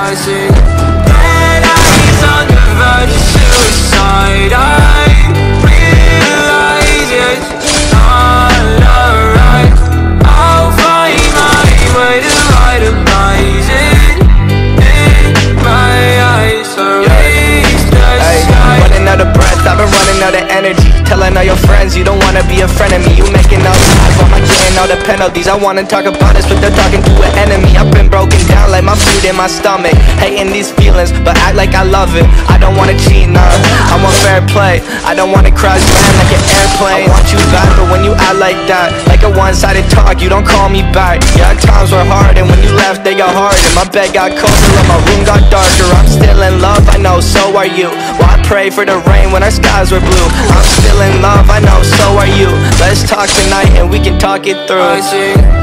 See Red eyes on the verge of suicide I realize it's not alright I'll find my way to itemize it In my eyes the Ay, sky running out of breath, I've been running out of energy. Telling all your friends you don't wanna be a friend of me. You making all the lies while I'm getting all the penalties. I wanna talk about this, but they're talking to an enemy. Food in my stomach. Hating these feelings, but act like I love it. I don't wanna cheat, nah. I want fair play. I don't wanna crash land like an airplane. I want you back, but when you act like that, like a one-sided talk, you don't call me back. Yeah, times were hard, and when you left, they got harder. My bed got colder, and my room got darker. I'm still in love, I know, so are you. Well, I pray for the rain when our skies were blue. I'm still in love, I know, so are you. Let's talk tonight, and we can talk it through.